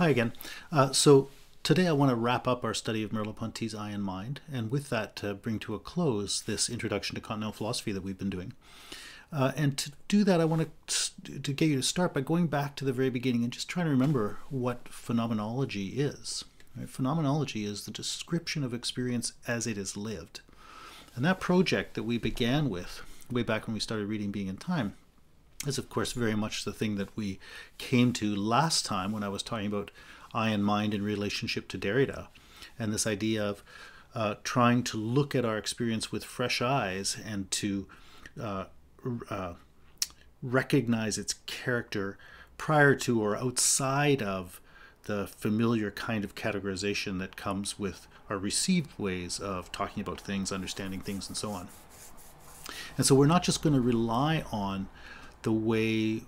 Hi again. Uh, so today I want to wrap up our study of Merleau-Ponty's Eye and Mind, and with that uh, bring to a close this introduction to continental philosophy that we've been doing. Uh, and to do that, I want to to get you to start by going back to the very beginning and just trying to remember what phenomenology is. Right? Phenomenology is the description of experience as it is lived, and that project that we began with way back when we started reading Being and Time is of course very much the thing that we came to last time when I was talking about eye and mind in relationship to Derrida and this idea of uh, trying to look at our experience with fresh eyes and to uh, uh, recognize its character prior to or outside of the familiar kind of categorization that comes with our received ways of talking about things, understanding things, and so on. And so we're not just going to rely on the way,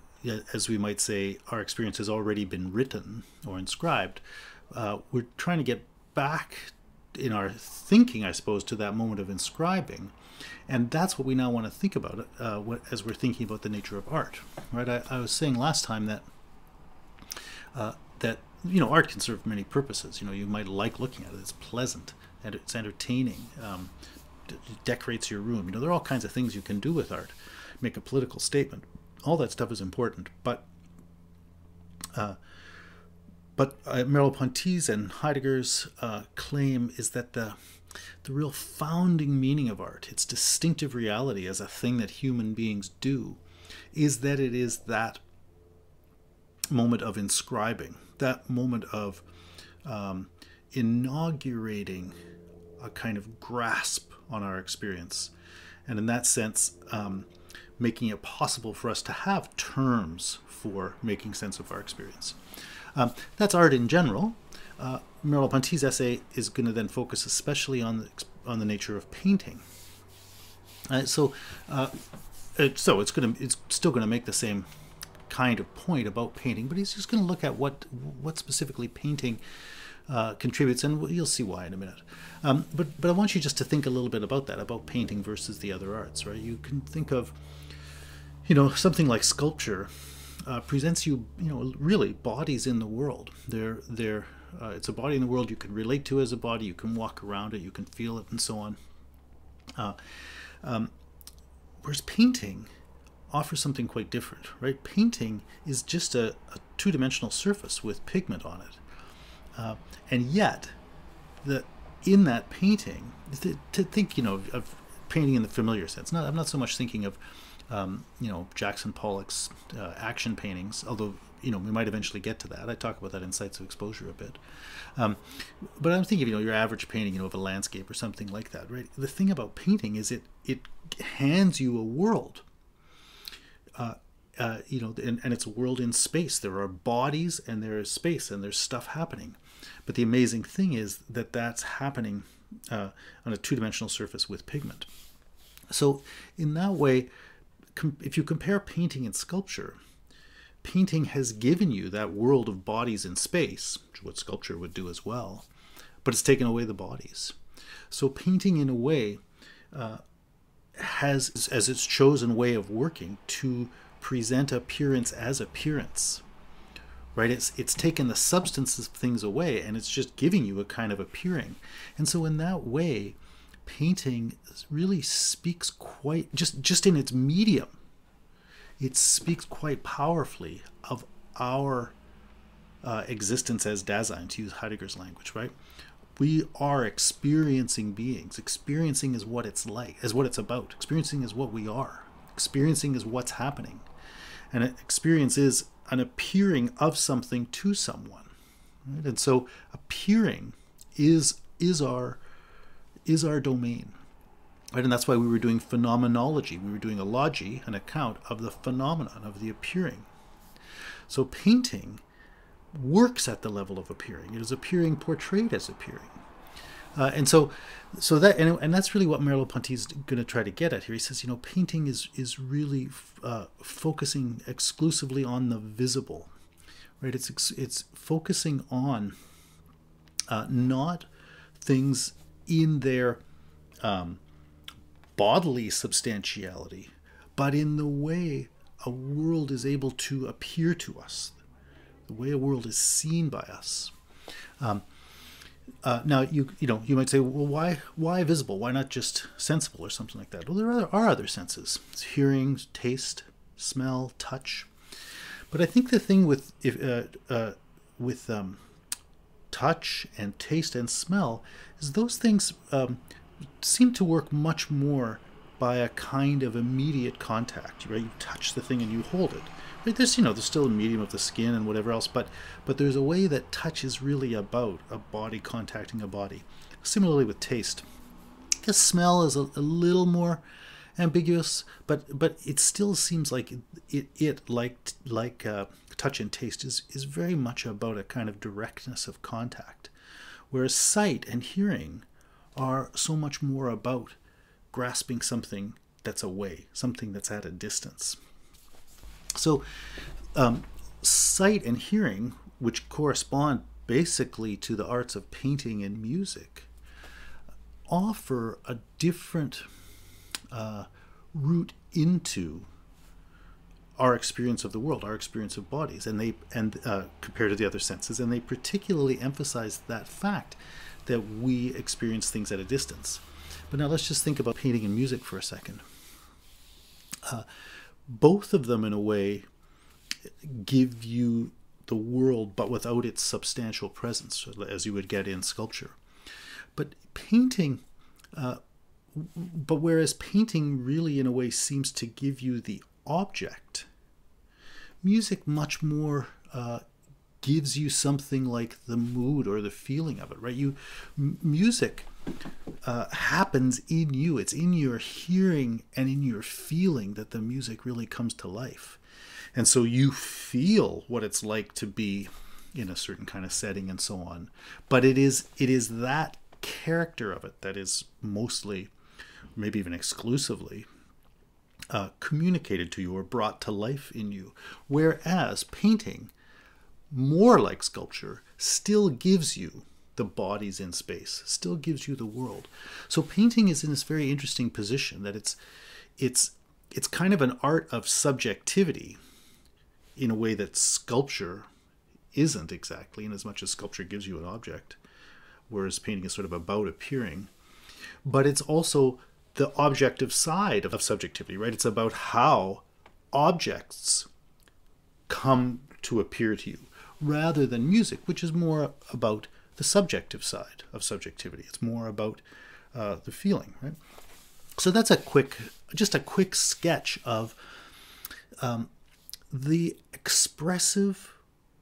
as we might say, our experience has already been written or inscribed. Uh, we're trying to get back in our thinking, I suppose, to that moment of inscribing. And that's what we now want to think about uh, what, as we're thinking about the nature of art. Right? I, I was saying last time that uh, that you know art can serve many purposes. You know, you might like looking at it; it's pleasant and it's entertaining. Um, it decorates your room. You know, there are all kinds of things you can do with art. Make a political statement all that stuff is important, but uh, but uh, Merleau-Ponty's and Heidegger's uh, claim is that the the real founding meaning of art, its distinctive reality as a thing that human beings do, is that it is that moment of inscribing, that moment of um, inaugurating a kind of grasp on our experience. And in that sense, um, making it possible for us to have terms for making sense of our experience. Um, that's art in general. Uh, Merleau-Ponty's essay is going to then focus especially on the, on the nature of painting. Uh, so, uh, it, so it's going to it's still going to make the same kind of point about painting, but he's just going to look at what what specifically painting uh, contributes, and you'll see why in a minute. Um, but but I want you just to think a little bit about that, about painting versus the other arts, right? You can think of you know, something like sculpture uh, presents you, you know, really bodies in the world. They're, they're, uh, it's a body in the world you can relate to as a body. You can walk around it, you can feel it, and so on. Uh, um, whereas painting offers something quite different, right? Painting is just a, a two-dimensional surface with pigment on it, uh, and yet, the in that painting, to, to think, you know, of, of painting in the familiar sense. Not, I'm not so much thinking of um, you know Jackson Pollock's uh, action paintings, although you know we might eventually get to that. I talk about that in Sites of Exposure a bit, um, but I'm thinking you know your average painting, you know, of a landscape or something like that, right? The thing about painting is it it hands you a world. Uh, uh, you know, and, and it's a world in space. There are bodies and there is space and there's stuff happening. But the amazing thing is that that's happening uh, on a two-dimensional surface with pigment. So in that way, if you compare painting and sculpture, painting has given you that world of bodies in space, what sculpture would do as well, but it's taken away the bodies. So painting, in a way, uh, has as its chosen way of working to present appearance as appearance. Right? It's it's taken the substance of things away and it's just giving you a kind of appearing. And so in that way, painting really speaks quite just just in its medium it speaks quite powerfully of our uh, existence as Dasein, to use Heidegger's language, right? We are experiencing beings. Experiencing is what it's like, is what it's about. Experiencing is what we are. Experiencing is what's happening. And experience is an appearing of something to someone. Right? And so appearing is is our is our domain. Right? And that's why we were doing phenomenology. We were doing a logy, an account of the phenomenon, of the appearing. So painting works at the level of appearing. It is appearing portrayed as appearing. Uh, and so, so that and, and that's really what Merleau-Ponty is going to try to get at here. He says, you know, painting is is really uh, focusing exclusively on the visible, right? It's it's focusing on uh, not things in their um, bodily substantiality, but in the way a world is able to appear to us, the way a world is seen by us. Um, uh, now you you know you might say well why why visible? Why not just sensible or something like that? Well there are, other senses. It's hearing taste smell touch. But I think the thing with if uh, uh, with um, touch and taste and smell is those things um, seem to work much more by a kind of immediate contact. Right, you touch the thing and you hold it. Right, there's you know there's still a medium of the skin and whatever else, but but there's a way that touch is really about a body contacting a body. Similarly with taste, the smell is a, a little more ambiguous, but but it still seems like it it like like uh, touch and taste is is very much about a kind of directness of contact, whereas sight and hearing are so much more about grasping something that's away, something that's at a distance. So, um, sight and hearing, which correspond basically to the arts of painting and music, offer a different uh, route into our experience of the world, our experience of bodies, and they and uh, compared to the other senses, and they particularly emphasize that fact that we experience things at a distance. But now let's just think about painting and music for a second. Uh, both of them, in a way, give you the world, but without its substantial presence, as you would get in sculpture. But painting, uh, but whereas painting really, in a way, seems to give you the object, music much more uh, gives you something like the mood or the feeling of it, right? You music uh, happens in you. It's in your hearing and in your feeling that the music really comes to life. And so you feel what it's like to be in a certain kind of setting and so on. But it is it is that character of it that is mostly, maybe even exclusively, uh, communicated to you or brought to life in you. Whereas painting, more like sculpture, still gives you the bodies in space, still gives you the world. So painting is in this very interesting position that it's it's it's kind of an art of subjectivity in a way that sculpture isn't exactly, in as much as sculpture gives you an object, whereas painting is sort of about appearing. But it's also the objective side of subjectivity, right? It's about how objects come to appear to you rather than music, which is more about the subjective side of subjectivity. It's more about uh, the feeling, right? So that's a quick, just a quick sketch of um, the expressive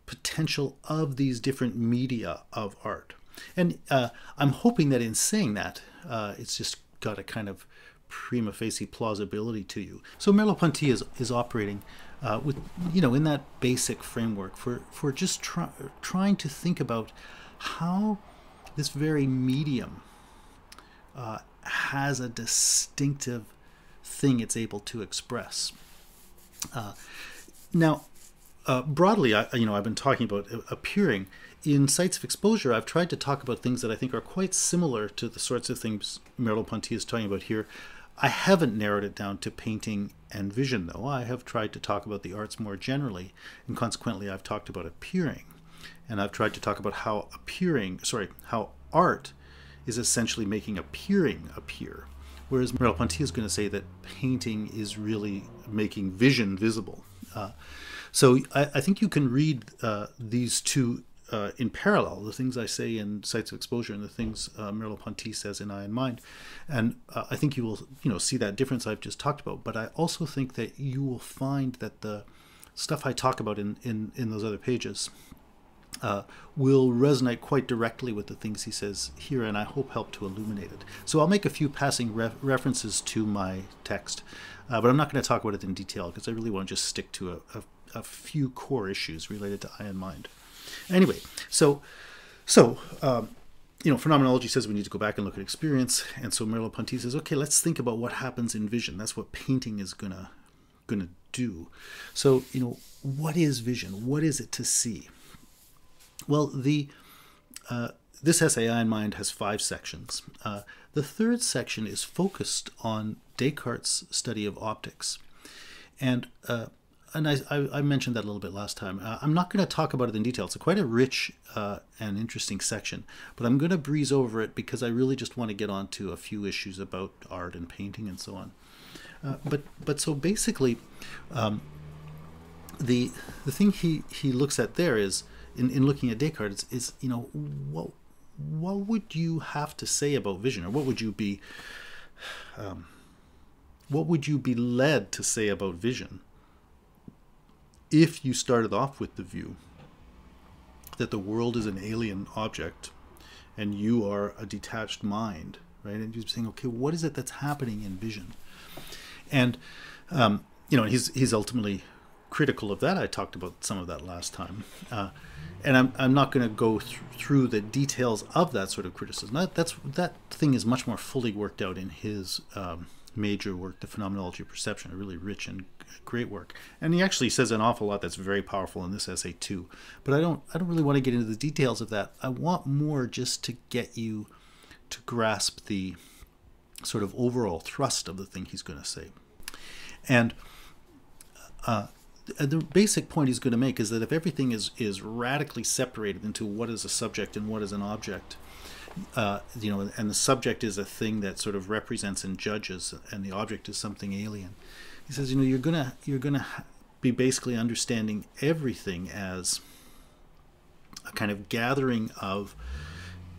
potential of these different media of art. And uh, I'm hoping that in saying that, uh, it's just got a kind of prima facie plausibility to you. So Merleau-Ponty is, is operating uh, with, you know, in that basic framework for, for just try, trying to think about how this very medium uh, has a distinctive thing it's able to express. Uh, now, uh, broadly, I, you know, I've been talking about appearing in sites of exposure. I've tried to talk about things that I think are quite similar to the sorts of things Merleau-Ponty is talking about here. I haven't narrowed it down to painting and vision, though. I have tried to talk about the arts more generally, and consequently, I've talked about appearing. And I've tried to talk about how appearing, sorry, how art is essentially making appearing appear. Whereas Merleau-Ponty is going to say that painting is really making vision visible. Uh, so I, I, think you can read uh, these two uh, in parallel, the things I say in Sites of Exposure and the things uh, Merleau-Ponty says in Eye and Mind. And uh, I think you will you know, see that difference I've just talked about. But I also think that you will find that the stuff I talk about in, in, in those other pages uh, will resonate quite directly with the things he says here, and I hope help to illuminate it. So I'll make a few passing ref- references to my text, uh, but I'm not going to talk about it in detail because I really want to just stick to a, a, a, few core issues related to eye and mind. Anyway, so so um, you know, phenomenology says we need to go back and look at experience, and so Merleau-Ponty says, okay, let's think about what happens in vision. That's what painting is gonna gonna do. So you know, what is vision? What is it to see? Well, the uh, this essay, Eye and Mind, has five sections. Uh, the third section is focused on Descartes' study of optics. And uh, and I, I, mentioned that a little bit last time. Uh, I'm not going to talk about it in detail. It's quite a rich uh, and interesting section, but I'm going to breeze over it because I really just want to get on to a few issues about art and painting and so on. Uh, but but so basically, um, the the thing he, he looks at there is in, in looking at Descartes is, is you know what what would you have to say about vision, or what would you be um, what would you be led to say about vision if you started off with the view that the world is an alien object and you are a detached mind, right? And you're saying, okay, what is it that's happening in vision? And um, you know, he's he's ultimately critical of that. I talked about some of that last time, uh, and I'm I'm not going to go th- through the details of that sort of criticism. That that's that thing is much more fully worked out in his um, major work, The Phenomenology of Perception, a really rich and great work. And he actually says an awful lot that's very powerful in this essay too. But I don't I don't really want to get into the details of that. I want more just to get you to grasp the sort of overall thrust of the thing he's going to say. And uh, the basic point he's going to make is that if everything is is radically separated into what is a subject and what is an object, uh, you know, and the subject is a thing that sort of represents and judges, and the object is something alien. He says, you know, you're gonna you're gonna be basically understanding everything as a kind of gathering of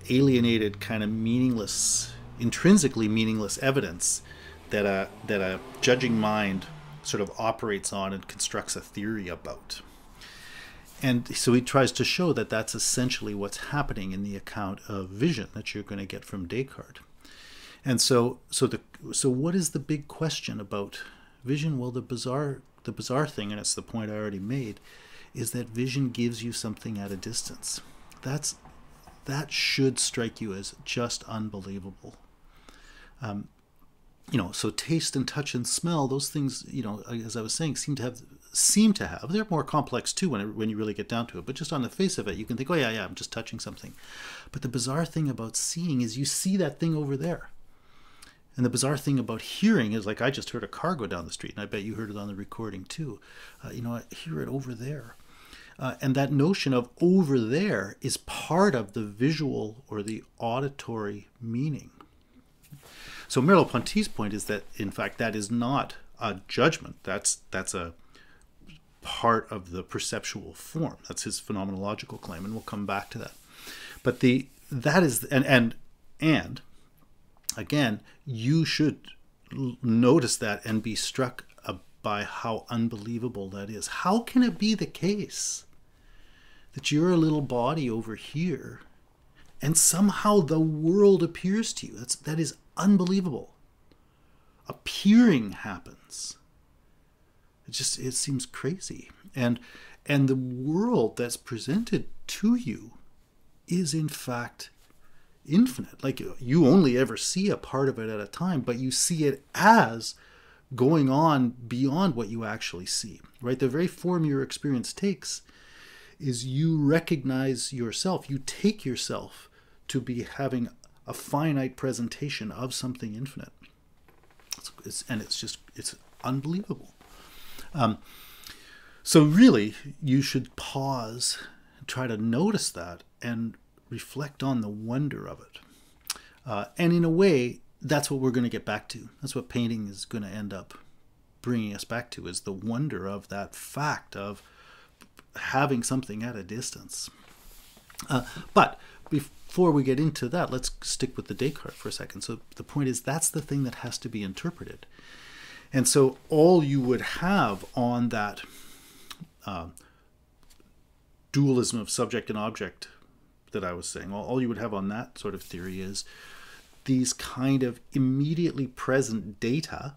alienated, kind of meaningless, intrinsically meaningless evidence that a that a judging mind sort of operates on and constructs a theory about. And so he tries to show that that's essentially what's happening in the account of vision that you're going to get from Descartes. And so, so the so what is the big question about vision? Well, the bizarre the bizarre thing, and it's the point I already made, is that vision gives you something at a distance. That's that should strike you as just unbelievable. Um, you know, so taste and touch and smell, those things, you know, as I was saying, seem to have seem to have. They're more complex too when, it, when you really get down to it. But just on the face of it, you can think, oh, yeah, yeah, I'm just touching something. But the bizarre thing about seeing is you see that thing over there. And the bizarre thing about hearing is like I just heard a car go down the street, and I bet you heard it on the recording too. Uh, you know, I hear it over there. Uh, and that notion of over there is part of the visual or the auditory meaning. So Merleau-Ponty's point is that, in fact, that is not a judgment. That's that's a part of the perceptual form. That's his phenomenological claim, and we'll come back to that. But the that is and and and again, you should notice that and be struck by how unbelievable that is. How can it be the case that you're a little body over here and somehow the world appears to you? That's that is unbelievable. Appearing happens it just it seems crazy. And and the world that's presented to you is in fact infinite. Like you only ever see a part of it at a time, but you see it as going on beyond what you actually see. Right? The very form your experience takes is you recognize yourself. You take yourself to be having a finite presentation of something infinite. It's, it's, and it's just it's unbelievable. Um, so, really, you should pause, try to notice that, and reflect on the wonder of it. Uh, and in a way, that's what we're going to get back to. That's what painting is going to end up bringing us back to is the wonder of that fact of having something at a distance. Uh, but before we get into that, let's stick with the Descartes for a second. So the point is that's the thing that has to be interpreted. And so all you would have on that uh, dualism of subject and object that I was saying, all, you would have on that sort of theory is these kind of immediately present data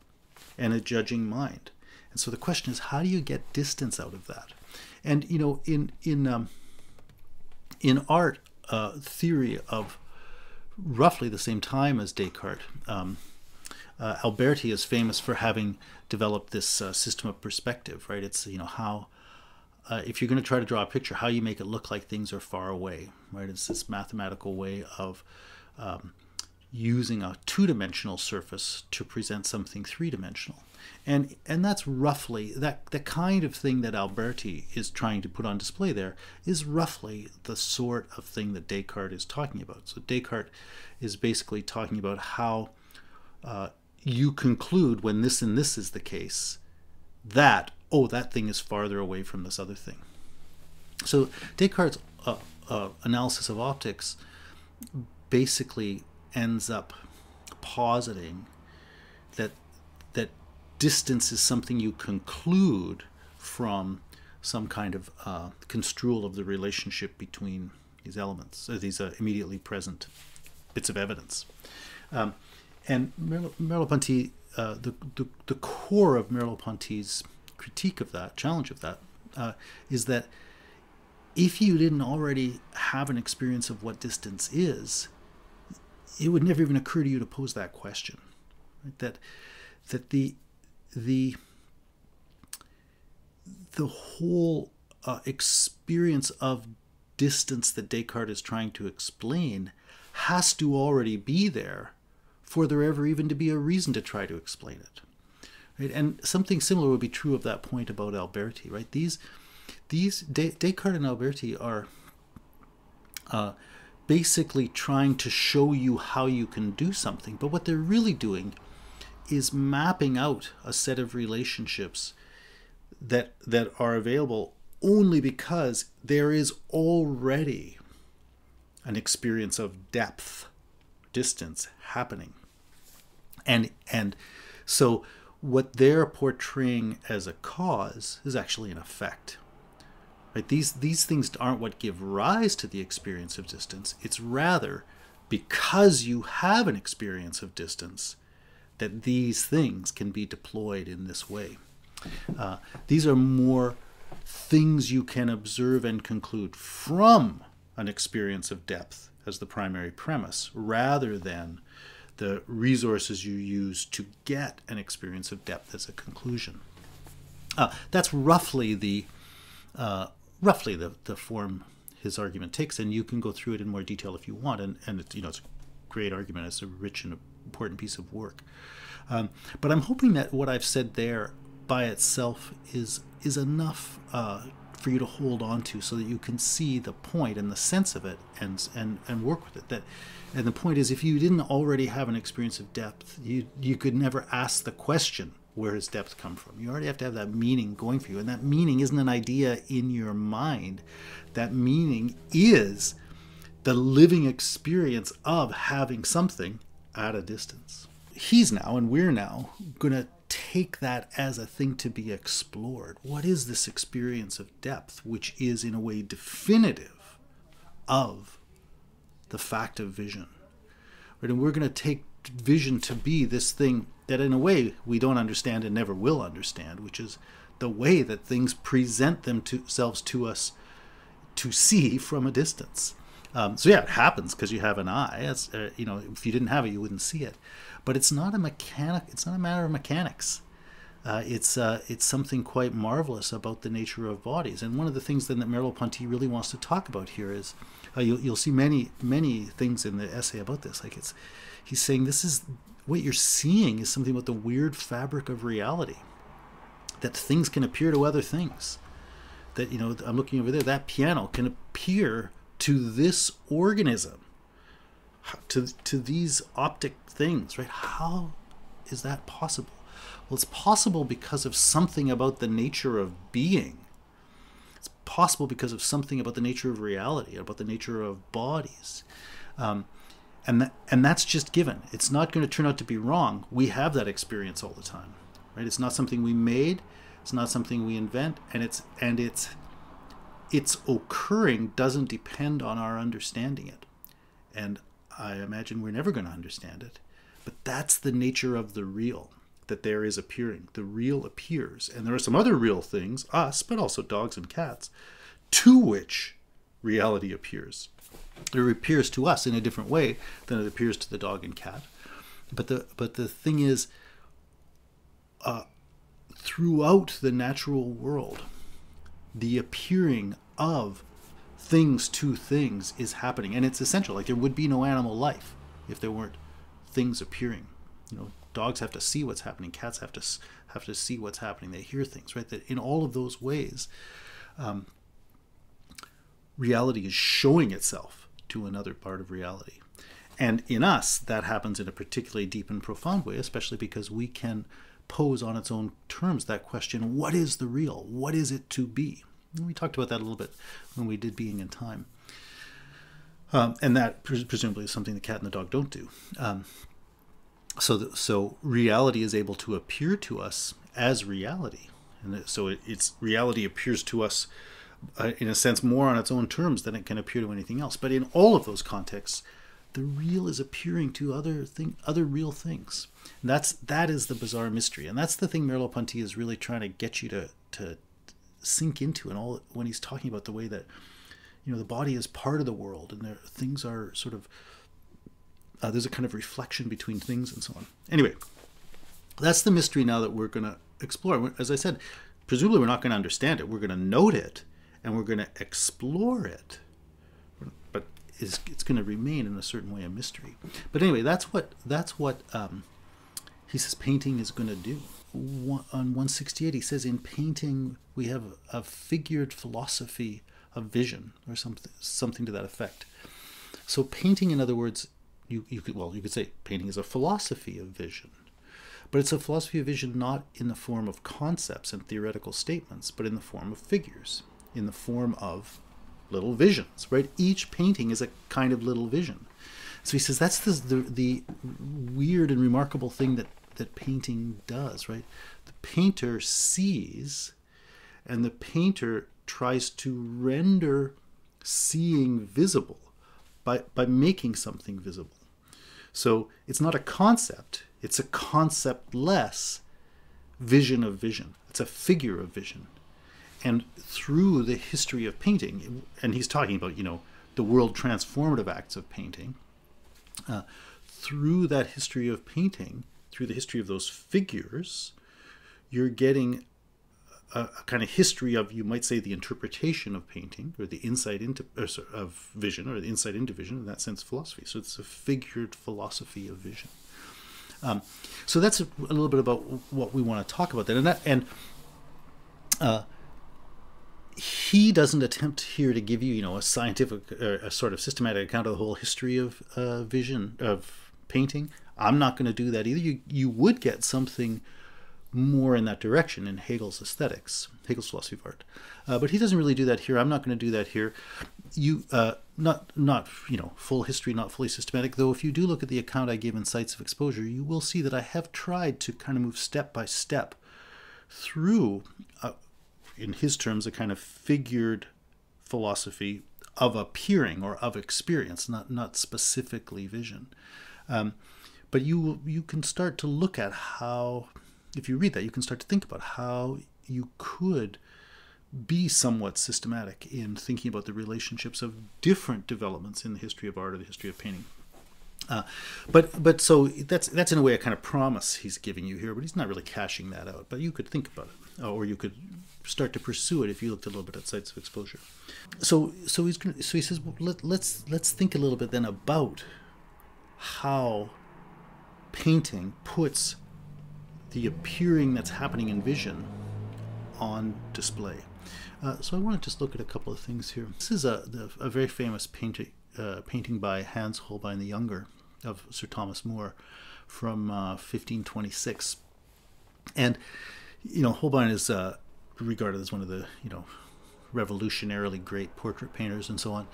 and a judging mind. And so the question is, how do you get distance out of that? And you know, in in um, in art uh, theory of roughly the same time as Descartes, um, uh, Alberti is famous for having developed this uh, system of perspective, right? It's, you know, how, uh, if you're going to try to draw a picture, how you make it look like things are far away, right? It's this mathematical way of um, using a two-dimensional surface to present something three-dimensional. And and that's roughly that the kind of thing that Alberti is trying to put on display there is roughly the sort of thing that Descartes is talking about. So Descartes is basically talking about how uh, you conclude when this and this is the case that oh that thing is farther away from this other thing. So Descartes' uh, uh, analysis of optics basically ends up positing that that distance is something you conclude from some kind of uh, construal of the relationship between these elements, uh, these uh, immediately present bits of evidence. Um, and Merleau-Ponty, uh, the, the, the, core of Merleau-Ponty's critique of that, challenge of that, uh, is that if you didn't already have an experience of what distance is, it would never even occur to you to pose that question. Right? That that the the the whole uh, experience of distance that Descartes is trying to explain has to already be there for there ever even to be a reason to try to explain it. Right? And something similar would be true of that point about Alberti, right? These these Descartes and Alberti are uh, basically trying to show you how you can do something, but what they're really doing is mapping out a set of relationships that that are available only because there is already an experience of depth distance happening and and so what they're portraying as a cause is actually an effect Right? These, these things aren't what give rise to the experience of distance. It's rather because you have an experience of distance that these things can be deployed in this way. Uh, these are more things you can observe and conclude from an experience of depth as the primary premise rather than the resources you use to get an experience of depth as a conclusion. Uh, that's roughly the uh, roughly the, the form his argument takes, and you can go through it in more detail if you want. And, and it's, you know, it's a great argument. It's a rich and important piece of work. Um, but I'm hoping that what I've said there by itself is is enough uh, for you to hold on to, so that you can see the point and the sense of it, and and and work with it. That, and the point is, if you didn't already have an experience of depth, you you could never ask the question where his depth come from. You already have to have that meaning going for you. And that meaning isn't an idea in your mind. That meaning is the living experience of having something at a distance. He's now, and we're now, going to take that as a thing to be explored. What is this experience of depth, which is in a way definitive of the fact of vision? Right? And we're going to take vision to be this thing that in a way we don't understand and never will understand, which is the way that things present themselves to us to see from a distance. Um, so yeah, it happens because you have an eye. Uh, you know, if you didn't have it, you wouldn't see it. But it's not a mechanic. It's not a matter of mechanics. Uh, it's uh, it's something quite marvelous about the nature of bodies. And one of the things then that Merleau-Ponty really wants to talk about here is uh, you'll, you'll see many many things in the essay about this. Like it's he's saying this is what you're seeing is something about the weird fabric of reality. That things can appear to other things. That, you know, I'm looking over there, that piano can appear to this organism, to, to these optic things, right? How is that possible? Well, it's possible because of something about the nature of being. It's possible because of something about the nature of reality, about the nature of bodies. Um, and that, and that's just given. It's not going to turn out to be wrong. We have that experience all the time, right? It's not something we made. It's not something we invent, and it's and it's its occurring doesn't depend on our understanding it. And I imagine we're never going to understand it. But that's the nature of the real that there is appearing. The real appears. And there are some other real things, us, but also dogs and cats, to which reality appears. It appears to us in a different way than it appears to the dog and cat. But the but the thing is, uh, throughout the natural world, the appearing of things to things is happening, and it's essential. Like there would be no animal life if there weren't things appearing. You know, dogs have to see what's happening. Cats have to have to see what's happening. They hear things, right? That in all of those ways, um, reality is showing itself to another part of reality. And in us, that happens in a particularly deep and profound way, especially because we can pose on its own terms that question what is the real? What is it to be? We talked about that a little bit when we did Being and Time. Um, and that pres- presumably is something the cat and the dog don't do. Um, so, so reality is able to appear to us as reality, and so it, it's reality appears to us uh, in a sense more on its own terms than it can appear to anything else. But in all of those contexts, the real is appearing to other thing, other real things. And that's that is the bizarre mystery, and that's the thing Merleau-Ponty is really trying to get you to to sink into, and all when he's talking about the way that you know the body is part of the world, and there things are sort of uh, there's a kind of reflection between things and so on. Anyway, that's the mystery now that we're going to explore. As I said, presumably we're not going to understand it. We're going to note it, and we're going to explore it, it is it's going to remain in a certain way a mystery. But anyway, that's what that's what um, he says painting is going to do. On 168, he says in painting we have a, a figured philosophy of vision or something something to that effect. So painting, in other words, you, you could well you could say painting is a philosophy of vision. But it's a philosophy of vision not in the form of concepts and theoretical statements, but in the form of figures, in the form of little visions, right? Each painting is a kind of little vision. So he says that's the, the, the weird and remarkable thing that, that painting does, right? The painter sees, and the painter tries to render seeing visible by, by making something visible. So it's not a concept, it's a concept less vision of vision. It's a figure of vision and through the history of painting, and he's talking about, you know, the world transformative acts of painting, uh, through that history of painting, through the history of those figures, you're getting a, a, kind of history of, you might say, the interpretation of painting, or the insight into sorry, of vision, or the insight into vision, in that sense, philosophy. So it's a figured philosophy of vision. Um, so that's a, a, little bit about what we want to talk about then, and that, and uh, he doesn't attempt here to give you, you know, a scientific, a sort of systematic account of the whole history of uh, vision of painting. I'm not going to do that either. You you would get something more in that direction in Hegel's aesthetics, Hegel's philosophy of art, uh, but he doesn't really do that here. I'm not going to do that here. You uh, not not you know full history, not fully systematic. Though if you do look at the account I gave in Sites of Exposure, you will see that I have tried to kind of move step by step through uh, in his terms, a kind of figured philosophy of appearing or of experience, not not specifically vision. Um, but you you can start to look at how, if you read that, you can start to think about how you could be somewhat systematic in thinking about the relationships of different developments in the history of art or the history of painting. Uh, but but so that's that's in a way a kind of promise he's giving you here, but he's not really cashing that out. But you could think about it, or you could start to pursue it if you looked a little bit at sites of exposure. So so he's gonna, so he says well, let, let's let's think a little bit then about how painting puts the appearing that's happening in vision on display. Uh, so I want to just look at a couple of things here. This is a, a very famous painting, uh, painting by Hans Holbein the Younger of Sir Thomas More from uh, 1526. And, you know, Holbein is uh, regarded as one of the, you know, revolutionarily great portrait painters and so on.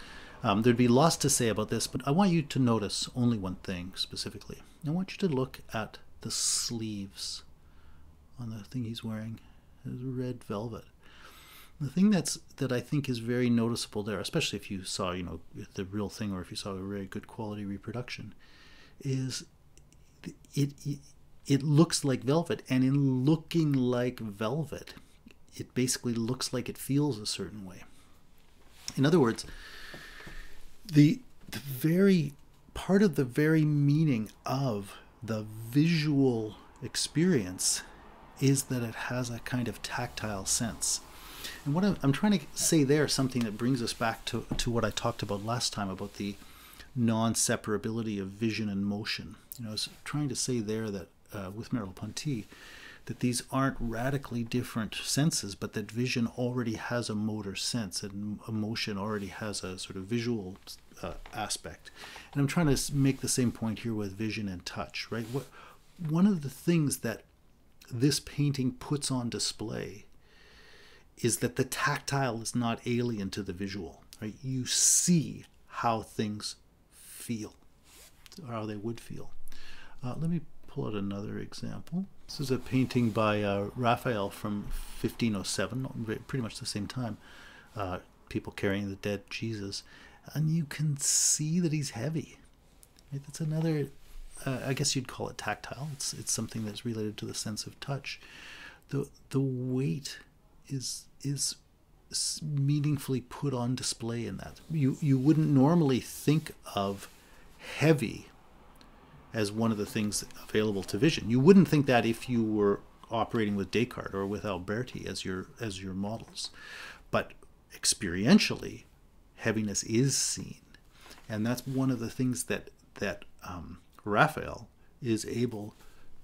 Um, there'd be lots to say about this, but I want you to notice only one thing specifically. I want you to look at the sleeves on the thing he's wearing. It's red velvet. The thing that's that I think is very noticeable there, especially if you saw, you know, the real thing or if you saw a very good quality reproduction, is it it, it looks like velvet, and in looking like velvet, it basically looks like it feels a certain way. In other words, the the very part of the very meaning of the visual experience is that it has a kind of tactile sense. And what I'm, I'm, trying to say there is something that brings us back to, to what I talked about last time about the non-separability of vision and motion. You know, I was trying to say there that uh, with Merleau-Ponty, that these aren't radically different senses, but that vision already has a motor sense and emotion already has a sort of visual uh, aspect. And I'm trying to make the same point here with vision and touch, right? What, one of the things that this painting puts on display is that the tactile is not alien to the visual, right? You see how things feel, or how they would feel. Uh, let me pull out another example. This is a painting by uh, Raphael from 1507, pretty much the same time. Uh, people carrying the dead Jesus, and you can see that he's heavy. Right? That's another. Uh, I guess you'd call it tactile. It's it's something that's related to the sense of touch. The the weight is is meaningfully put on display in that. You you wouldn't normally think of heavy as one of the things available to vision. You wouldn't think that if you were operating with Descartes or with Alberti as your as your models. But experientially, heaviness is seen. And that's one of the things that that um, Raphael is able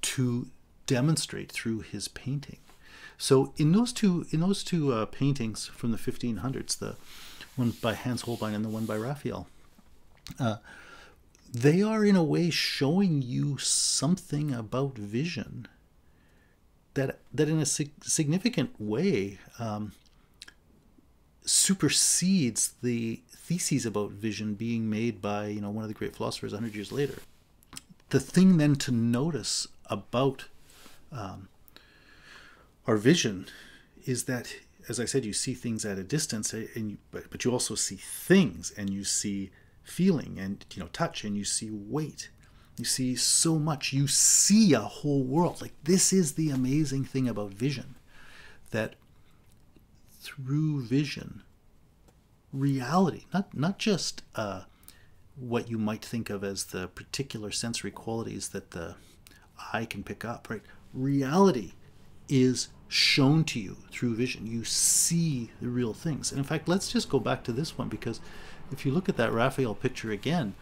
to demonstrate through his painting. So in those two in those two uh, paintings from the 1500s, the one by Hans Holbein and the one by Raphael, uh, they are in a way showing you something about vision that that in a sig significant way um, supersedes the theses about vision being made by you know one of the great philosophers 100 years later. The thing then to notice about um, our vision is that as i said you see things at a distance eh, and you, but, but you also see things and you see feeling and you know touch and you see weight. You see so much. You see a whole world. Like this is the amazing thing about vision that through vision reality not not just uh, what you might think of as the particular sensory qualities that the eye can pick up right? Reality is shown to you through vision. You see the real things. And in fact let's just go back to this one because if you look at that Raphael picture again,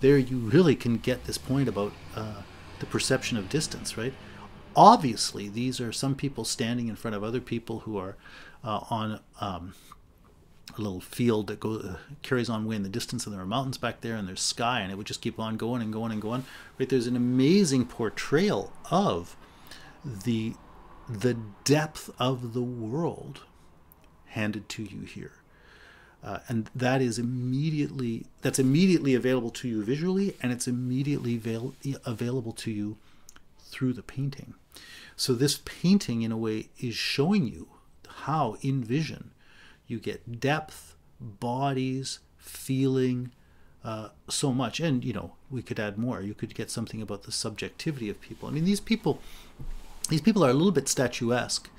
there you really can get this point about uh, the perception of distance, right? Obviously, these are some people standing in front of other people who are uh, on um, a little field that goes uh, carries on way in the distance, and there are mountains back there, and there's sky, and it would just keep on going and going and going. Right? There's an amazing portrayal of the the depth of the world handed to you here. Uh, and that is immediately that's immediately available to you visually and it's immediately avail- available to you through the painting. So this painting in a way is showing you how in vision you get depth bodies feeling uh, so much. And you know we could add more. You could get something about the subjectivity of people. I mean these people these people are a little bit statuesque.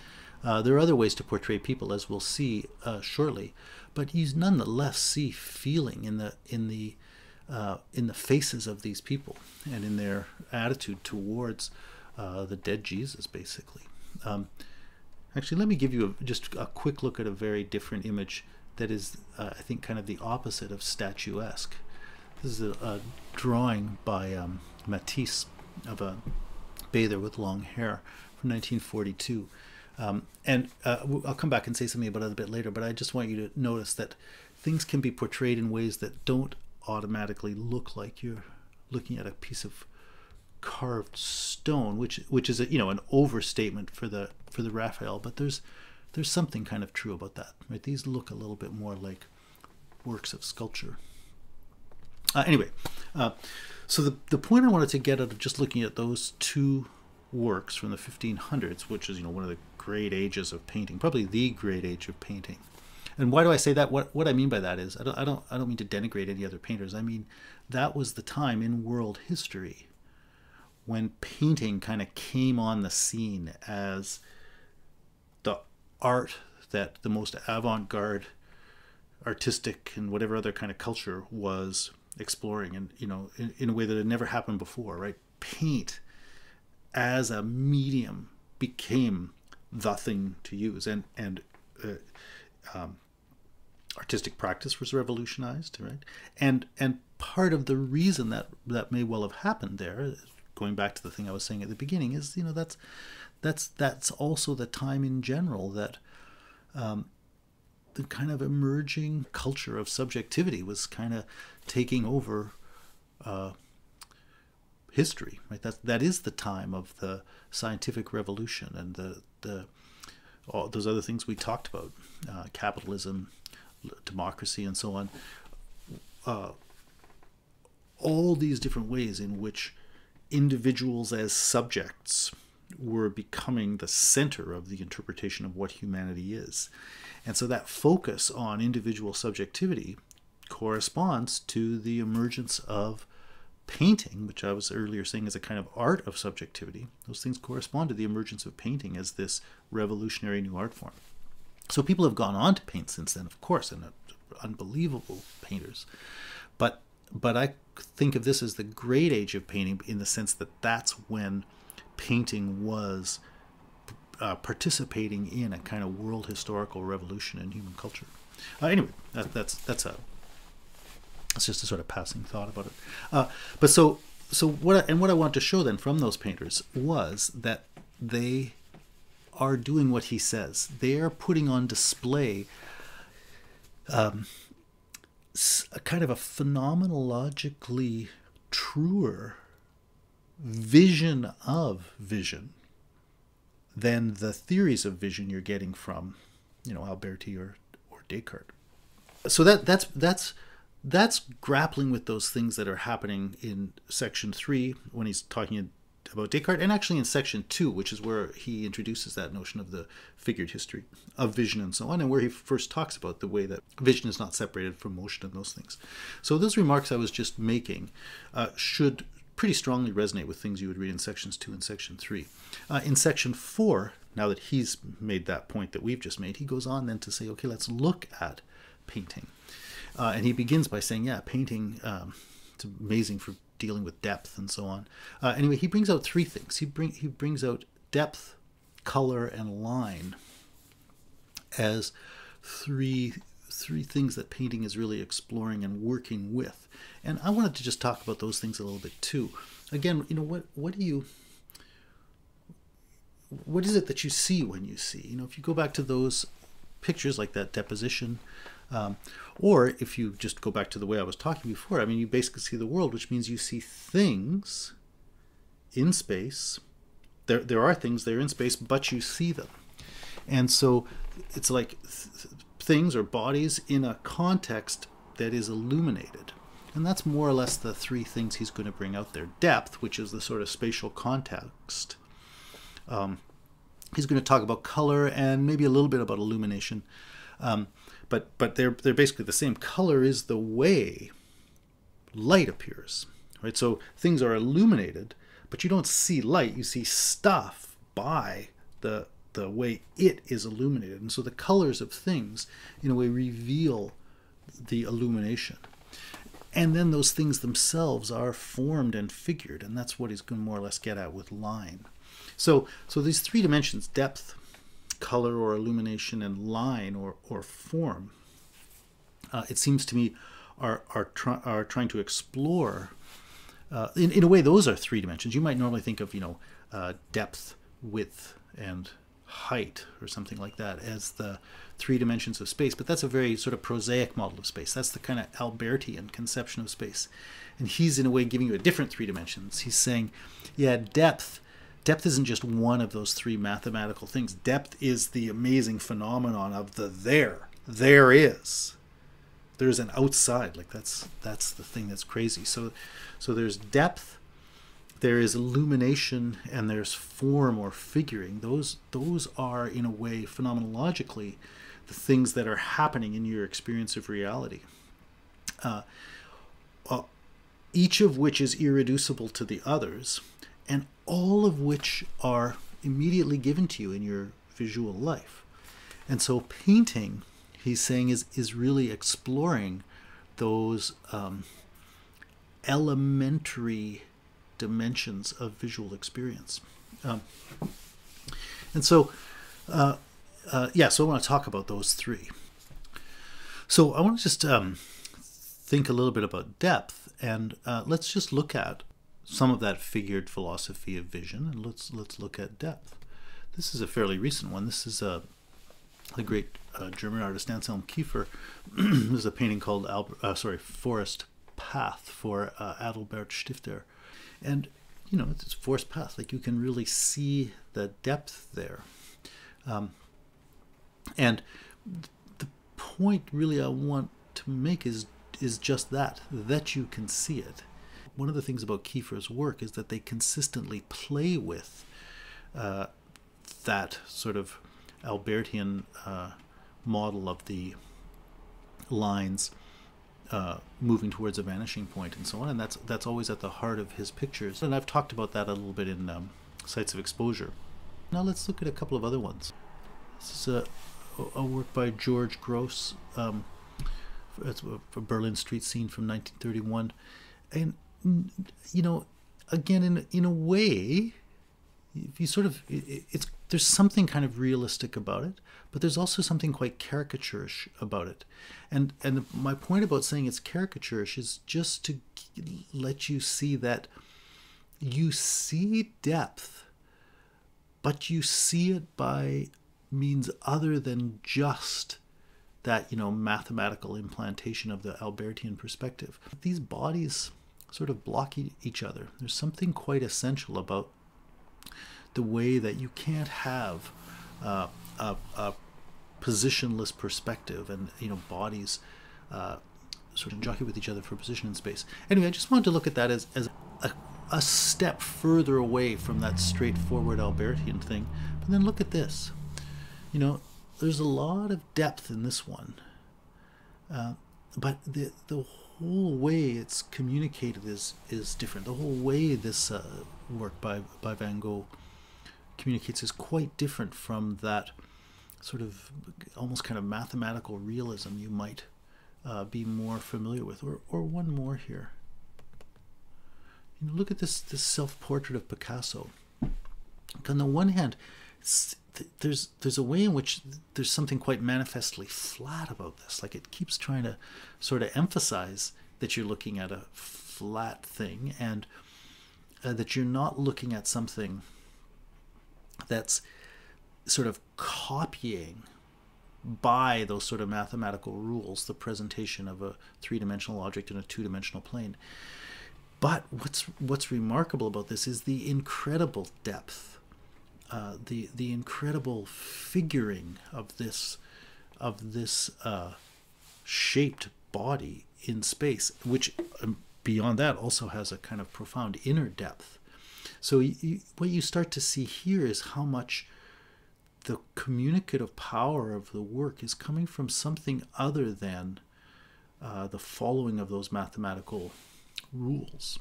Uh, there are other ways to portray people as we'll see uh, shortly but you nonetheless see feeling in the in the uh, in the faces of these people and in their attitude towards uh, the dead Jesus, basically. Um, actually, let me give you a, just a quick look at a very different image that is, uh, I think, kind of the opposite of statuesque. This is a, a drawing by um, Matisse of a bather with long hair from 1942. Um, and uh, I'll come back and say something about it a bit later, but I just want you to notice that things can be portrayed in ways that don't automatically look like you're looking at a piece of carved stone, which which is a you know an overstatement for the for the Raphael, but there's there's something kind of true about that, right? These look a little bit more like works of sculpture. Uh, anyway, uh, so the the point I wanted to get out of just looking at those two works from the 1500s, which is you know one of the great ages of painting, probably the great age of painting. And why do I say that? What what I mean by that is I don't I don't I don't mean to denigrate any other painters. I mean that was the time in world history when painting kind of came on the scene as the art that the most avant-garde artistic and whatever other kind of culture was exploring and you know in, in a way that had never happened before right paint as a medium became the thing to use. And and uh, um, artistic practice was revolutionized right? And and part of the reason that that may well have happened there, going back to the thing I was saying at the beginning, is you know that's that's that's also the time in general that um, the kind of emerging culture of subjectivity was kind of taking over uh, history. Right, that that is the time of the scientific revolution and the the all those other things we talked about, uh, capitalism, democracy, and so on. Uh, all these different ways in which individuals as subjects were becoming the center of the interpretation of what humanity is. And so that focus on individual subjectivity corresponds to the emergence of painting, which I was earlier saying is a kind of art of subjectivity. Those things correspond to the emergence of painting as this revolutionary new art form. So people have gone on to paint since then, of course, and unbelievable painters. But but I think of this as the great age of painting in the sense that that's when painting was uh, participating in a kind of world historical revolution in human culture. Uh, anyway, that, that's that's a that's just a sort of passing thought about it. Uh, but so so what I, and what I want to show then from those painters was that they are doing what he says. They are putting on display um, a kind of a phenomenologically truer vision of vision than the theories of vision you're getting from, you know, Alberti or, or Descartes. So that that's that's that's grappling with those things that are happening in section three when he's talking about Descartes, and actually in section two, which is where he introduces that notion of the figured history of vision and so on, and where he first talks about the way that vision is not separated from motion and those things. So those remarks I was just making uh, should pretty strongly resonate with things you would read in sections two and section three. Uh, in section four, now that he's made that point that we've just made, he goes on then to say, okay, let's look at painting. Uh, and he begins by saying, yeah, painting, um, it's amazing for dealing with depth and so on. Uh, anyway, he brings out three things. He bring he brings out depth, color, and line as three three things that painting is really exploring and working with. And I wanted to just talk about those things a little bit too. Again, you know what what do you what is it that you see when you see? You know, if you go back to those pictures like that deposition um, or if you just go back to the way I was talking before, I mean, you basically see the world, which means you see things in space. There, there are things there in space, but you see them. And so it's like th- things or bodies in a context that is illuminated. And that's more or less the three things he's going to bring out there. Depth, which is the sort of spatial context. Um, he's going to talk about color and maybe a little bit about illumination. Um, but but they're they're basically the same. Color is the way light appears, right? So things are illuminated, but you don't see light. You see stuff by the the way it is illuminated, and so the colors of things, in a way, reveal the illumination. And then those things themselves are formed and figured, and that's what he's going to more or less get at with line. So, so these three dimensions, depth, color or illumination and line or, or form, uh, it seems to me, are, are, try, are trying to explore. Uh, in, in a way, those are three dimensions. You might normally think of, you know, uh, depth, width, and height or something like that as the three dimensions of space, but that's a very sort of prosaic model of space. That's the kind of Albertian conception of space. And he's, in a way, giving you a different three dimensions. He's saying, yeah, depth depth isn't just one of those three mathematical things. Depth is the amazing phenomenon of the there. There is. There's an outside. Like that's that's the thing that's crazy. So so there's depth, there is illumination, and there's form or figuring. Those those are in a way phenomenologically the things that are happening in your experience of reality. Uh, uh, each of which is irreducible to the others and all of which are immediately given to you in your visual life. And so painting, he's saying, is, is really exploring those um, elementary dimensions of visual experience. Um, and so, uh, uh, yeah, so I want to talk about those three. So I want to just um, think a little bit about depth, and uh, let's just look at some of that figured philosophy of vision, and let's let's look at depth. This is a fairly recent one. This is a the great uh, German artist Anselm Kiefer. this is a painting called Albert, uh, sorry Forest Path for uh, Adalbert Stifter, and you know it's forest path. Like you can really see the depth there, um, and the point really I want to make is is just that that you can see it. One of the things about Kiefer's work is that they consistently play with uh, that sort of Albertian uh, model of the lines uh, moving towards a vanishing point and so on, and that's that's always at the heart of his pictures. And I've talked about that a little bit in um, Sites of Exposure. Now let's look at a couple of other ones. This is a, a work by George Grosz. Um, it's a Berlin street scene from 1931, and you know, again, in in a way, if you sort of it's there's something kind of realistic about it, but there's also something quite caricaturish about it. And and my point about saying it's caricaturish is just to let you see that you see depth, but you see it by means other than just that you know mathematical implantation of the Albertian perspective. These bodies sort of block each other. There's something quite essential about the way that you can't have uh, a, a, positionless perspective and you know bodies uh, sort of jockey with each other for position in space. Anyway, I just wanted to look at that as, as a, a step further away from that straightforward Albertian thing. But then look at this. You know, there's a lot of depth in this one, uh, but the the whole way it's communicated is is different. The whole way this uh, work by by Van Gogh communicates is quite different from that sort of almost kind of mathematical realism you might uh, be more familiar with. Or, or one more here. You know, look at this this self-portrait of Picasso. On the one hand, there's there's a way in which there's something quite manifestly flat about this. Like it keeps trying to sort of emphasize that you're looking at a flat thing and uh, that you're not looking at something that's sort of copying by those sort of mathematical rules the presentation of a three-dimensional object in a two-dimensional plane but what's what's remarkable about this is the incredible depth uh, the the incredible figuring of this of this uh, shaped body in space which um, beyond that also has a kind of profound inner depth so you, what you start to see here is how much the communicative power of the work is coming from something other than uh, the following of those mathematical rules.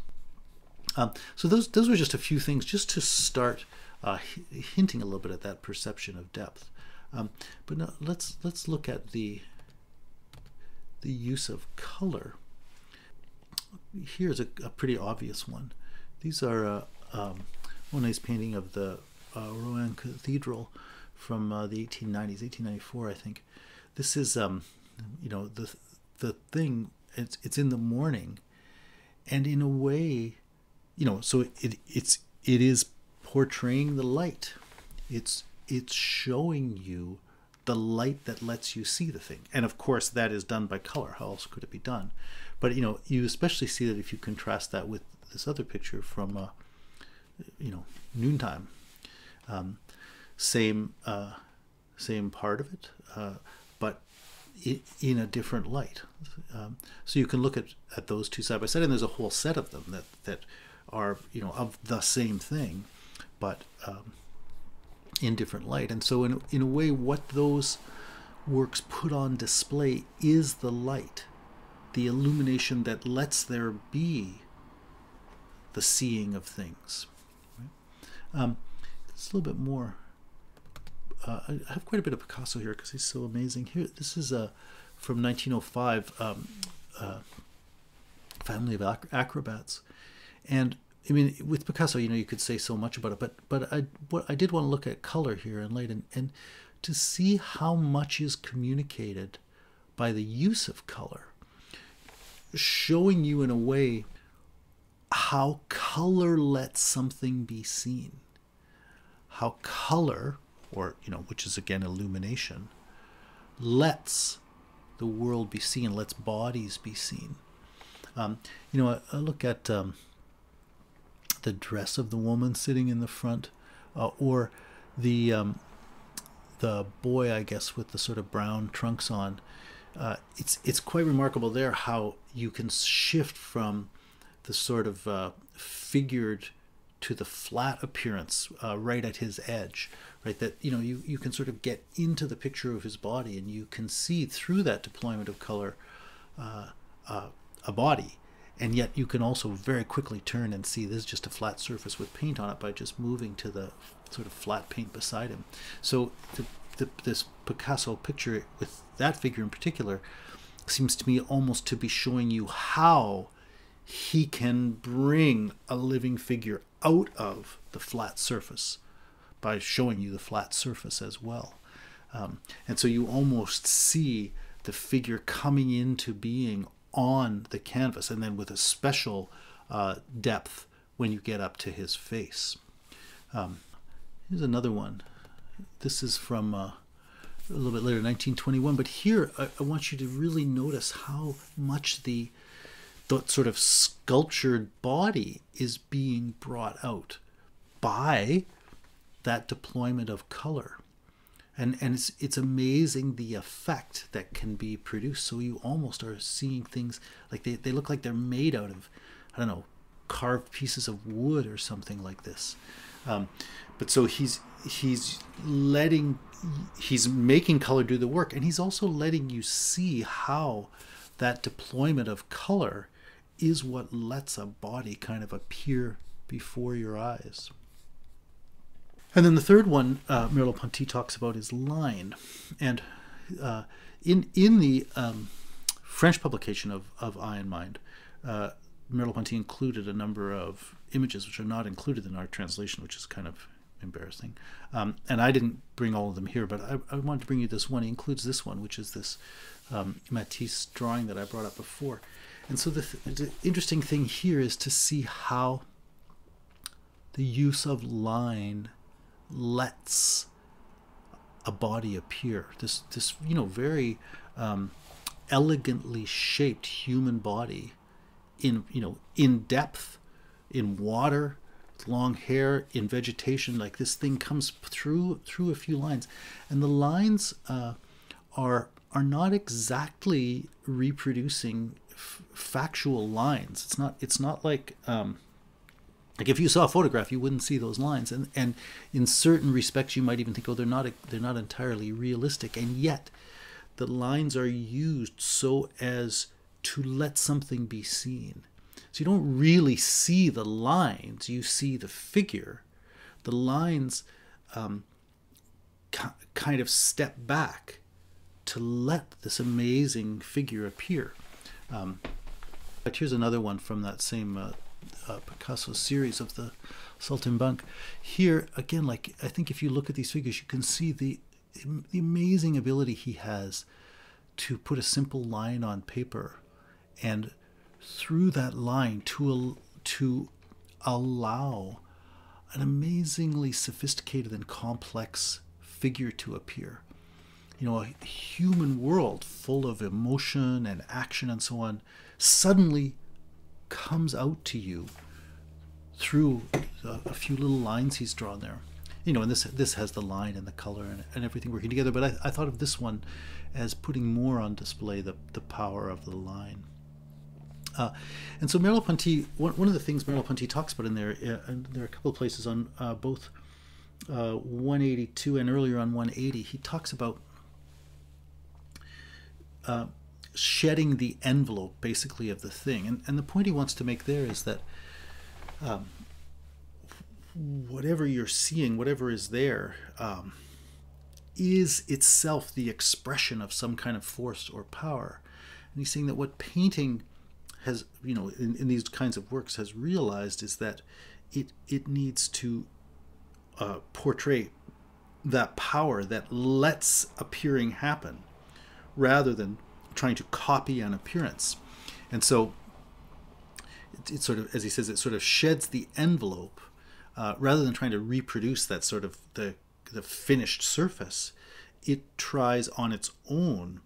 Um, so those those were just a few things just to start uh, hinting a little bit at that perception of depth. Um, but now let's let's look at the the use of color. Here's a, a pretty obvious one. These are uh, um, one nice painting of the uh, Rouen Cathedral from uh, the 1890s, 1894, I think. This is, um, you know, the the thing. It's it's in the morning, and in a way, you know, so it it's it is portraying the light. It's it's showing you the light that lets you see the thing. And of course, that is done by color. How else could it be done? But you know, you especially see that if you contrast that with this other picture from uh, you know, noontime. Um, same uh, same part of it, uh, but in a different light. Um, so you can look at, at those two side by side, and there's a whole set of them that that are you know of the same thing, but um, in different light. And so in in a way, what those works put on display is the light, the illumination that lets there be the seeing of things. Um, it's a little bit more. Uh, I have quite a bit of Picasso here because he's so amazing. Here, this is a uh, from 1905, um, uh, Family of Ac Acrobats, and I mean with Picasso, you know, you could say so much about it, but but I what I did want to look at color here and light and and to see how much is communicated by the use of color. showing you in a way how color lets something be seen. How color, or, you know, which is again illumination, lets the world be seen, lets bodies be seen. Um, you know, I, I look at um, the dress of the woman sitting in the front, uh, or the um, the boy, I guess, with the sort of brown trunks on. Uh, it's it's quite remarkable there how you can shift from the sort of uh, figured to the flat appearance uh, right at his edge right that you know you, you can sort of get into the picture of his body and you can see through that deployment of color uh, uh, a body and yet you can also very quickly turn and see this is just a flat surface with paint on it by just moving to the sort of flat paint beside him so the, the, this picasso picture with that figure in particular seems to me almost to be showing you how he can bring a living figure out of the flat surface by showing you the flat surface as well. Um, and so you almost see the figure coming into being on the canvas and then with a special uh, depth when you get up to his face. Um, here's another one. This is from uh, a little bit later, 1921. But here, I, I want you to really notice how much the the sort of sculptured body is being brought out by that deployment of color. And, and it's, it's amazing the effect that can be produced. So you almost are seeing things like they, they look like they're made out of, I don't know, carved pieces of wood or something like this. Um, but so he's he's letting he's making color do the work, and he's also letting you see how that deployment of color is what lets a body kind of appear before your eyes. And then the third one uh, Merleau-Ponty talks about is line. And uh, in, in the um, French publication of, of Eye and Mind, uh, Merleau-Ponty included a number of images which are not included in our translation, which is kind of embarrassing. Um, and I didn't bring all of them here, but I, I wanted to bring you this one. He includes this one, which is this um, Matisse drawing that I brought up before. And so the, th- the interesting thing here is to see how the use of line lets a body appear. This this you know very um, elegantly shaped human body in you know in depth, in water, long hair, in vegetation. Like this thing comes through through a few lines, and the lines uh, are are not exactly reproducing factual lines. It's not. It's not like. Um, like if you saw a photograph, you wouldn't see those lines, and and in certain respects, you might even think, oh, they're not they're not entirely realistic, and yet, the lines are used so as to let something be seen. So you don't really see the lines; you see the figure. The lines um, kind of step back to let this amazing figure appear. Um, but here's another one from that same uh, uh, Picasso series of the Saltimbanque. Here, again, like I think if you look at these figures, you can see the, the amazing ability he has to put a simple line on paper and through that line to, to allow an amazingly sophisticated and complex figure to appear you know, a human world full of emotion and action and so on suddenly comes out to you through a, a few little lines he's drawn there. You know, and this this has the line and the color and, and everything working together. But I, I thought of this one as putting more on display the, the power of the line. Uh, and so Merleau-Ponty, one, one of the things Merleau-Ponty talks about in there, uh, and there are a couple of places on uh, both uh, 182 and earlier on 180, he talks about uh, shedding the envelope basically of the thing. And, and the point he wants to make there is that um, whatever you're seeing, whatever is there, um, is itself the expression of some kind of force or power. And he's saying that what painting has, you know, in, in these kinds of works has realized is that it, it needs to uh, portray that power that lets appearing happen rather than trying to copy an appearance. And so it, it sort of, as he says, it sort of sheds the envelope uh, rather than trying to reproduce that sort of the, the finished surface. It tries on its own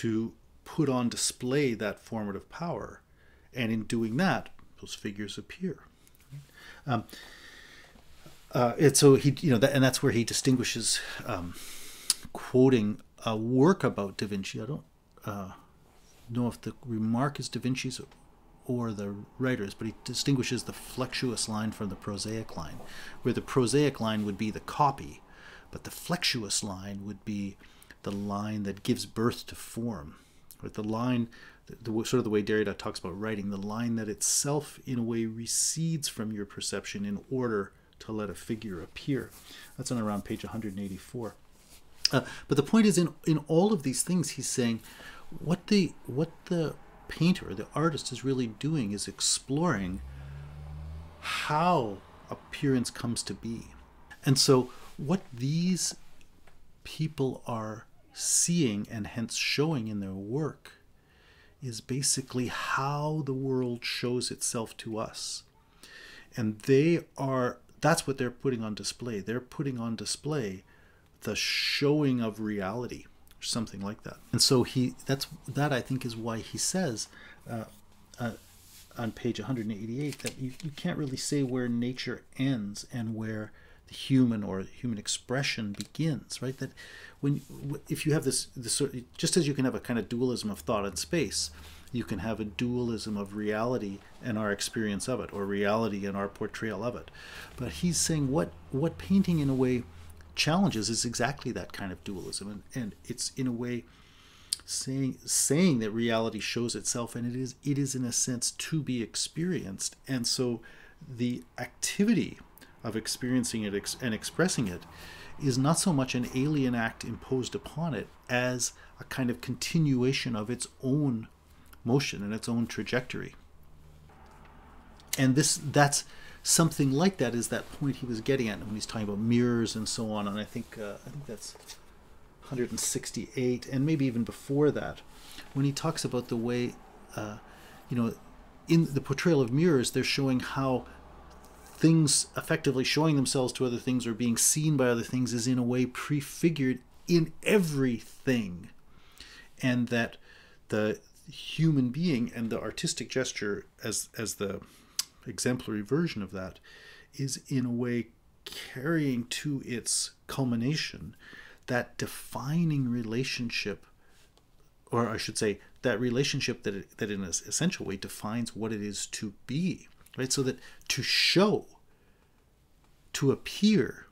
to put on display that formative power. And in doing that, those figures appear. Um, uh, and so he, you know, that, and that's where he distinguishes, um, quoting a work about Da Vinci. I don't uh, know if the remark is Da Vinci's or the writer's, but he distinguishes the flexuous line from the prosaic line, where the prosaic line would be the copy, but the flexuous line would be the line that gives birth to form. Right? The line, the, the, sort of the way Derrida talks about writing, the line that itself, in a way, recedes from your perception in order to let a figure appear. That's on around page 184. Uh, but the point is, in in all of these things, he's saying, what the what the painter, the artist, is really doing is exploring how appearance comes to be, and so what these people are seeing and hence showing in their work is basically how the world shows itself to us. And they are that's what they're putting on display. They're putting on display the showing of reality or something like that. And so he that's that I think is why he says uh, uh, on page 188 that you, you can't really say where nature ends and where the human or human expression begins, right? That when if you have this this sort just as you can have a kind of dualism of thought and space, you can have a dualism of reality and our experience of it, or reality and our portrayal of it. But he's saying what what painting in a way challenges is exactly that kind of dualism, and, and it's in a way saying saying that reality shows itself, and it is it is in a sense to be experienced, and so the activity of experiencing it ex- and expressing it is not so much an alien act imposed upon it as a kind of continuation of its own motion and its own trajectory. And this that's something like that is that point he was getting at when he's talking about mirrors and so on. And I think uh, I think that's 168 and maybe even before that, when he talks about the way, uh, you know, in the portrayal of mirrors, they're showing how things effectively showing themselves to other things or being seen by other things is in a way prefigured in everything and that the human being and the artistic gesture as as the exemplary version of that is in a way carrying to its culmination that defining relationship or I should say that relationship that it, that in an essential way defines what it is to be right? So that to show, to appear,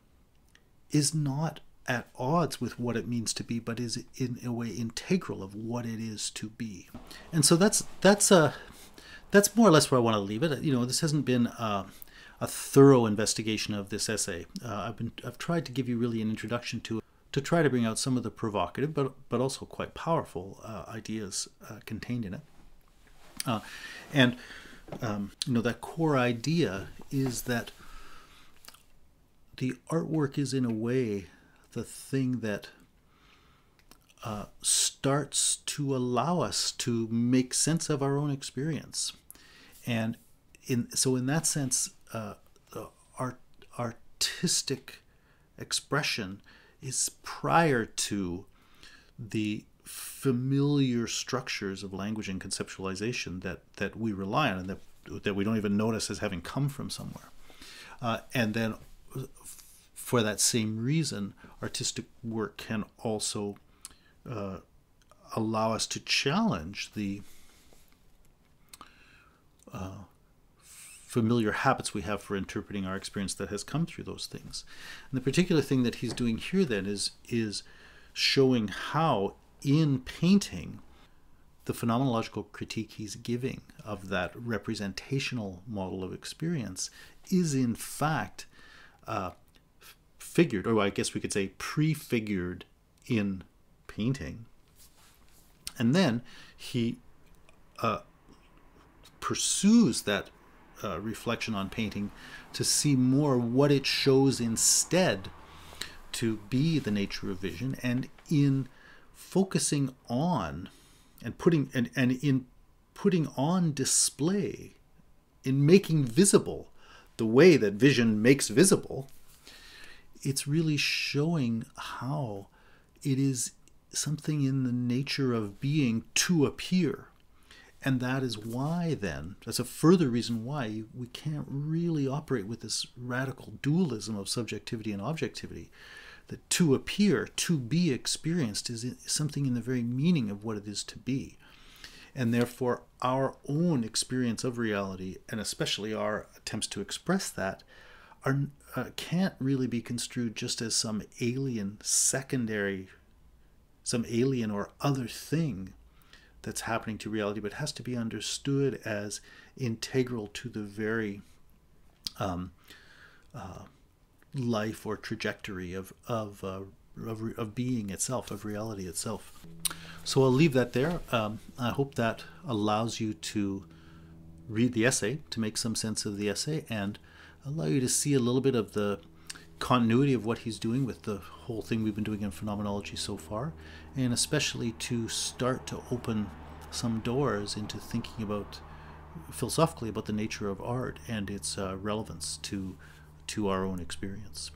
is not at odds with what it means to be, but is in a way integral of what it is to be. And so that's that's a that's more or less where I want to leave it. You know, this hasn't been a, a thorough investigation of this essay. Uh, I've been I've tried to give you really an introduction to it to try to bring out some of the provocative but but also quite powerful uh, ideas uh, contained in it. Uh, and um, you know, that core idea is that the artwork is in a way the thing that uh, starts to allow us to make sense of our own experience, and in so in that sense, uh, art artistic expression is prior to the familiar structures of language and conceptualization that that we rely on and that that we don't even notice as having come from somewhere. Uh, and then, for that same reason, artistic work can also uh, allow us to challenge the uh, familiar habits we have for interpreting our experience that has come through those things. And the particular thing that he's doing here then is is showing how in painting, the phenomenological critique he's giving of that representational model of experience is in fact uh, figured, or I guess we could say prefigured in painting. And then he uh, pursues that uh, reflection on painting to see more what it shows instead to be the nature of vision and in focusing on and putting and, and in putting on display, in making visible the way that vision makes visible, it's really showing how it is something in the nature of being to appear. And that is why, then, that's a further reason why we can't really operate with this radical dualism of subjectivity and objectivity. That to appear, to be experienced, is something in the very meaning of what it is to be. And therefore, our own experience of reality, and especially our attempts to express that, are, uh, can't really be construed just as some alien, secondary, some alien or other thing that's happening to reality, but has to be understood as integral to the very um, uh, life or trajectory of of, uh, of, of being itself, of reality itself. So I'll leave that there. Um, I hope that allows you to read the essay to make some sense of the essay and allow you to see a little bit of the continuity of what he's doing with the whole thing we've been doing in phenomenology so far, and especially to start to open some doors into thinking about philosophically about the nature of art and its uh, relevance to to our own experience.